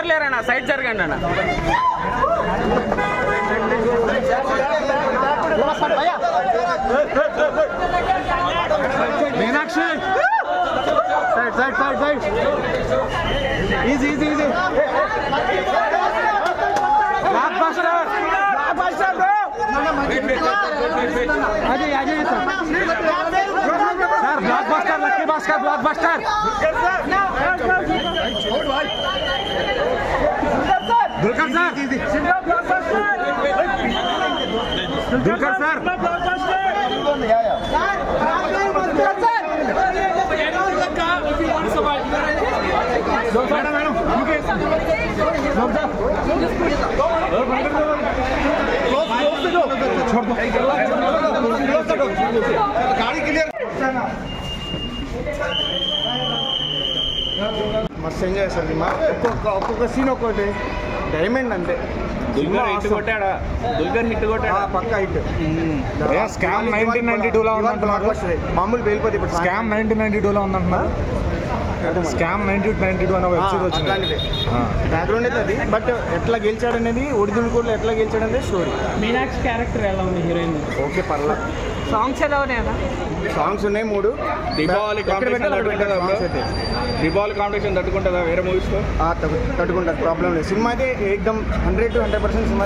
ఎవరు లేరన్నా సైడ్ జరగండి అన్న Meenakshi side side side side easy easy easy blockbuster blockbuster bro అది అది sir blockbuster Lucky Bhaskar blockbuster Dulquer sir Dulquer sir madam madam छोड़ दो गाड़ी क्लियर మస్తు ఎంజాయ్ చేస్తారు సినిమా ఒక్కొక్క ఒక్కొక్క సీన్ ఒక్కొక్కటి డైమండ్ అంతే. దుల్గర్ హిట్ కొట్టాడా? దుల్గర్ హిట్ ఆ, కొట్టాడా పక్కా హిట్. స్కామ్ నైన్టీన్ నైన్టీ టూలో ఉందంటున్నారు? మామూలు వెళ్ళిపోతే ఇప్పుడు స్కామ్ నైన్టీన్ నైన్టీ టూలో ఉందంటున్నారు? స్కామ్ నైన్టీ నైన్టీ టూ అనే వెబ్ సిరీస్ అట్లాంటిదే. వచ్చింది. బ్యాక్గ్రౌండ్ అయితే అది. బట్ ఎట్లా గెలిచాడు అనేది ఒడిదుడు కూడా ఎట్లా గెలిచాడు అనేది స్టోరీ మీనాక్షి క్యారెక్టర్ ఎలా ఉంది హీరోయిన్ ఓకే పర్లా సాంగ్స్ ఎలా ఉన్నాయన్నా? సాంగ్స్ ఉన్నాయి మూడు. దీపావళి. దీపావళి కాంపిటీషన్ తట్టుకుంటుందా వేరే మూవీస్తో? తట్టుకుంటారు ప్రాబ్లం లేదు. సినిమా అయితే ఏకదమ్ hundred to hundred percent cinema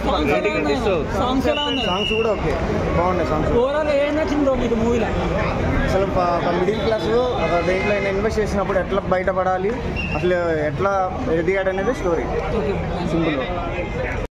songs కూడా ఓకే. బాగున్నాయి సాంగ్స్ ఓవరాల్ ఏం నచ్చింది బ్రో మీకు మూవీలో అసలు మిడిల్ క్లాస్ ఒక దేంట్లో ఇన్వెస్ట్ చేసినప్పుడు ఎట్లా బయటపడాలి? అసలు ఎట్లా ఎదిగాడు అనేది స్టోరీ సింపుల్